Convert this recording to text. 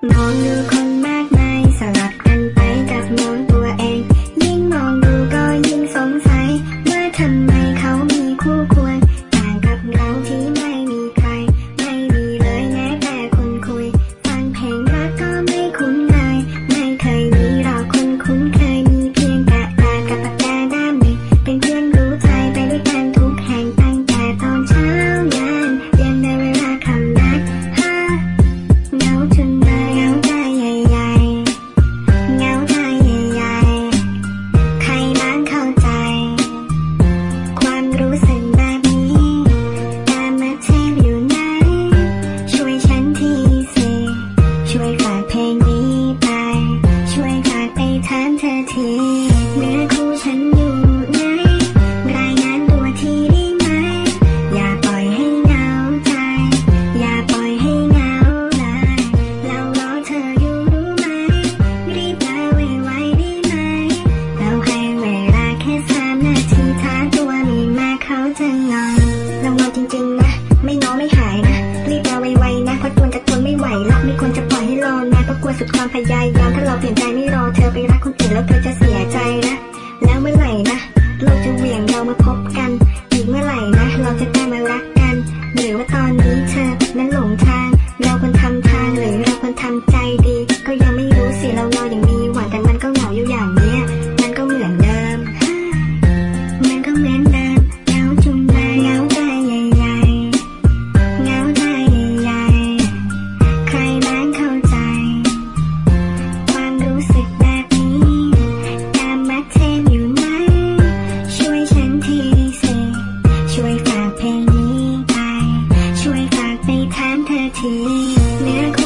忙着快 ถามเธอทีเนื้อคู่ฉันอยู่ไหนรายงานตัวทีได้ไหม อย่าปล่อยให้เหงาใจ อย่าปล่อยให้เหงาเลยเรารอเธออยู่รู้ไหม รีบมาไวๆได้ไหม เราให้เวลาแค่สามนาทีถ้าตัวมีมาเขาจะงอนเรางอนจริงๆ ใยายามถ้าเราเปลี่ยนใจไม่รอเธอไปรักคนอื่นแล้วเธอจะเสียใจนะ แล้วเมื่อไหร่นะ เราจะเหวี่ยงเรามาพบกัน อีกเมื่อไหร่นะ เราจะได้มารักกัน หรือว่าตอนนี้เธอนั้นหลงทาง เราควรทำ to